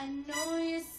I know you're.